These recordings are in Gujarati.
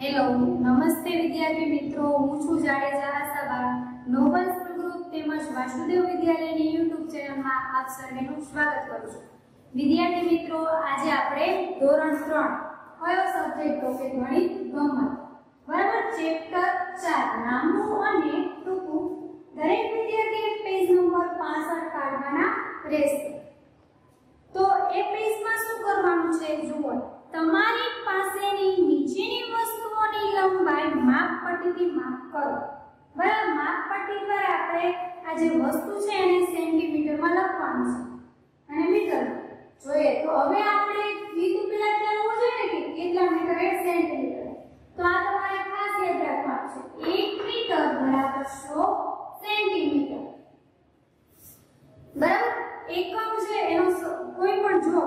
હેલો નમસ્તે વિદ્યાર્થી મિત્રો. હું છું જાડેજા સભા નોબલ સ્કૂલ ગ્રુપ તેમજ વાસુદેવ વિદ્યાલયની યુટ્યુબ ચેનલમાં આપ સર્વેનું સ્વાગત કરું છું. વિદ્યાર્થી મિત્રો, આજે આપણે ધોરણ 3 કયો સબ્જેક્ટ તો કે ગણિત ગમત. બરાબર ચેપ્ટર 4 નામનું અને ટૂંકું. દરેક વિદ્યાર્થીએ પેજ નંબર 65 કાઢવાના રહેશે તો એ પેજમાં શું કરવાનું છે જુઓ તમારી પાસેની નીચેની વસ્તુઓની લંબાઈ માપપટ્ટીથી માપ કરો. બરાબર માપપટ્ટી પર આપણે આ જે વસ્તુ છે એને સેન્ટીમીટરમાં લખવાનું છે. અને મીટર. જોઈએ, તો હવે આપણે કીધું પેલા જાણવું છે ને કે કેટલા મીટર એ સેન્ટીમીટર. તો આ તમારે ખાસ યાદ રાખવાનું છે. 1 મીટર બરાબર 100 સેન્ટીમીટર. બરાબર? એકમ છે એનો સ- કોઈ પણ જો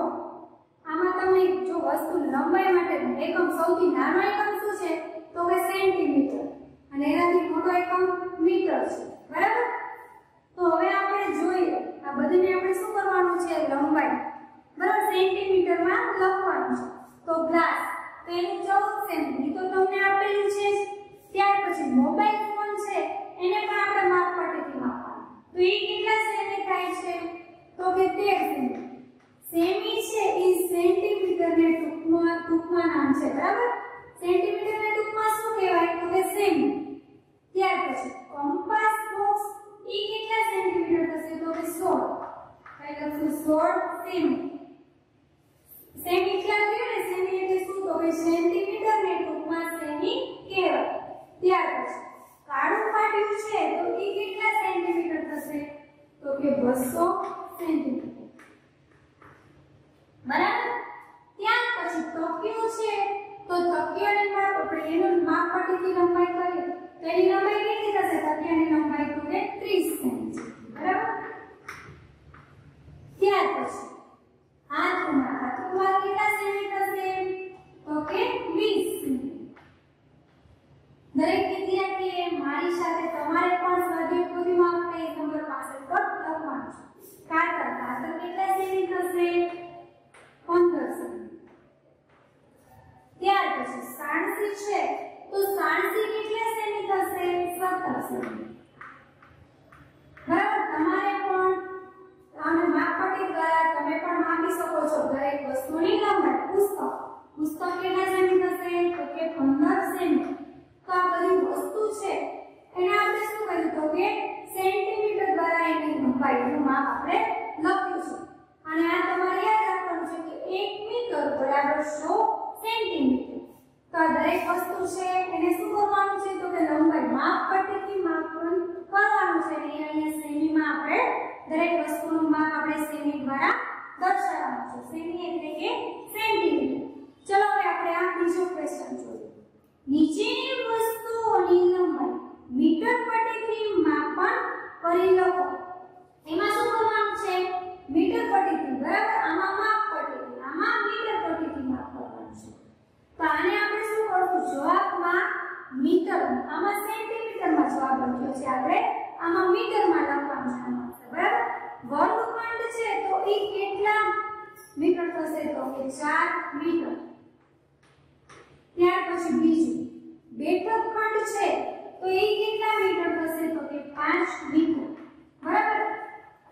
આમાં તમને જો વસ્તુ લંબાઈ માટે એકમ સૌથી નાનો એકમ શું છે? તો કે સેન્ટીમીટર. અને એનાથી મોટો એકમ મીટર છે. બરાબર? તો હવે આપણે જોઈએ, આ બધાને આપણે શું કરવાનું છે? લંબાઈ. બરાબર, સેન્ટીમીટરમાં લખવાનું છે. તો ગ્લાસ તો એનું 14 સેમી. તો તમને આપેલું છે ત્યાર પછી મોબાઈલ ફોન છે, એને પણ આપણે માપપટ્ટીથી માપવાનું. તો એ કેટલા સેમી થાય છે? તો કે 13 સેમી. સેમી છે એ સેન્ટીમીટર ને ટૂંકમાં ટૂંકમાં નામ છે. બરાબર? સેન્ટીમીટર ને ટૂંકમાં શું કહેવાય? તો કે સેમી. ત્યાર પછી કંપાસ બોક્સ એ કેટલા સેન્ટીમીટર થશે? તો કે 16 કઈ લખશું? 16 સેમી. સેમી કેટલા કહેવાય સેમી એટલે શું? તો કે સેન્ટીમીટર ને ટૂંકમાં સેમી કહેવાય ત્યાર પછી કાળું પાટિયું છે, તો એ કેટલા સેન્ટીમીટર થશે? તો કે 200 સેન્ટીમીટર બરાબર? ત્યાર પછી તકિયો છે, તો તકિયાની માપ આપણે એનું માપ પટ્ટીથી લંબાઈ કરીએ તો એની લંબાઈ કેટલી થશે તકિયાની લંબાઈ તો કે 30 સેમી છે બરાબર ત્યાર પછી હાથમાં હાથમાં કેટલા સેમી થશે તો કે 20 સેમી દરેક વિદ્યાર્થીએ મારી સાથે તમારે પણ સ્વાધ્યાય પોથીમાં પેજ નંબર 65 પર લખવાનું છે. કાતર કાતર કેટલા સેમી થશે? 400 સેન્ટીમીટર. તો દરેક વસ્તુ છે, એને શું કરવાનું છે? તો કે લંબાઈ માપ પટ્ટીથી માપન કરવાનું છે. અને અહીંયા સેમીમાં આપણે દરેક વસ્તુનું માપ આપણે સેમી દ્વારા દર્શાવવાનું છે. એટલે કે સેન્ટીમીટર. ચલો હવે આપણે આ બીજો ક્વેશ્ચન જોઈએ. નીચેની વસ્તુઓની લંબાઈ મીટર પટ્ટીથી માપન કરી લખો એમાં શું કરવાનું છે? મીટર પટ્ટીથી, બરાબર? મીટર આમાં સેન્ટીમીટરમાં જવાબ લખ્યો છે આપણે આમાં મીટરમાં લખવાનું છે બરાબર? વર્ગખંડ છે તો એ કેટલા મીટર થશે? તો કે 4 મીટર. ત્યાર પછી બીજું. બેઠક ખંડ છે તો એ કેટલા મીટર થશે? તો કે 5 મીટર. બરાબર?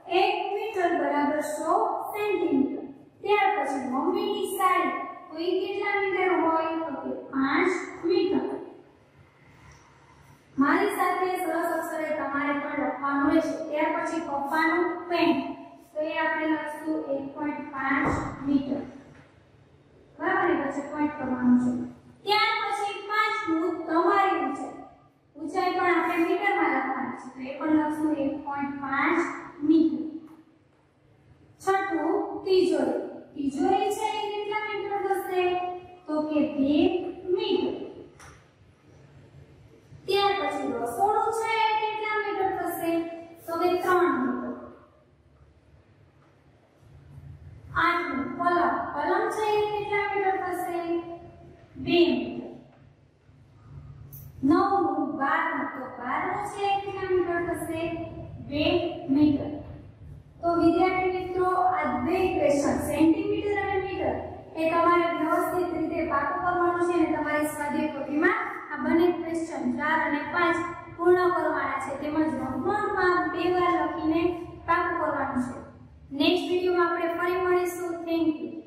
1 મીટર બરાબર 100 સેન્ટીમીટર. ત્યાર પછી મમ્મીની સાઈડ તો એ કેટલા મીટર હોય? તો કે 5 મીટર. મારી સાથે સરસ અક્ષરે તમારે પણ લખવાનું છે. ત્યાર પછી પપ્પાનું પેન્ટ તો એ આપણે લખશું 1.5 મીટર. બરાબર? પછી પોઈન્ટ કરવાનું છે. ત્યાર પછી પાંચમું તમારી ઊંચાઈ. ઊંચાઈ પણ આપણે મીટરમાં લખવાની છે. તો એ પણ લખશું 1.5 મીટર. છઠ્ઠું તિજોરી. તિજોરી છે એ કેટલા મીટર થશે? તો કે 2 ભીમ નવમું બાર તો બારમું છે એક મીટર થશે બે મીટર તો વિદ્યાર્થી મિત્રો આ બે ક્વેશ્ચન સેન્ટીમીટર અને મીટર એ તમારે વ્યવસ્થિત રીતે પાકું કરવાનું છે અને તમારી સ્વાધ્યાય કોટીમાં આ બંને ક્વેશ્ચન ચાર અને પાંચ પૂર્ણ કરવાના છે તેમજ નોંધમાં બે વાર લખીને પાકું કરવાનું છે નેક્સ્ટ વિડીયોમાં આપણે ફરી મળીશું થેન્ક યુ